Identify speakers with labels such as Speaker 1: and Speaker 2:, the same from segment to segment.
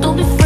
Speaker 1: Don't be afraid.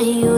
Speaker 1: you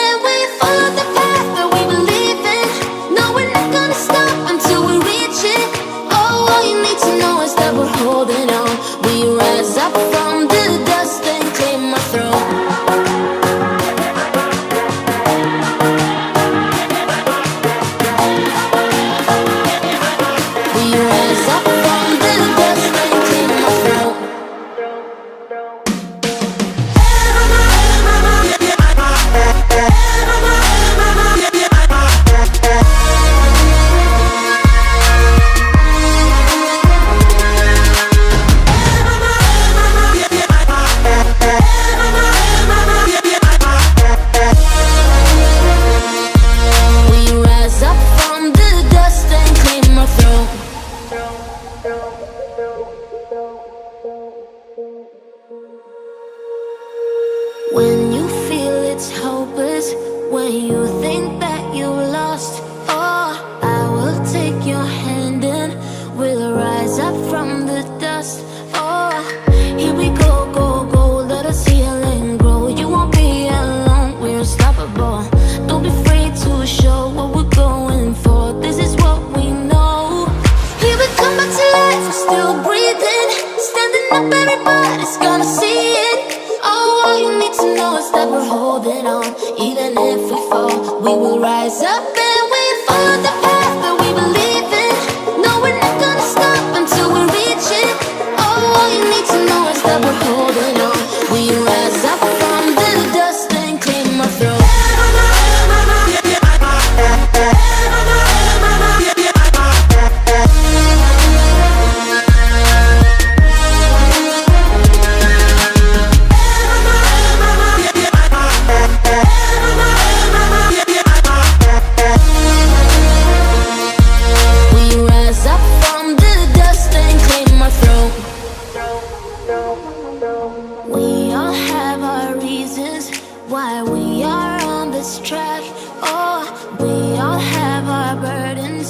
Speaker 1: when you think that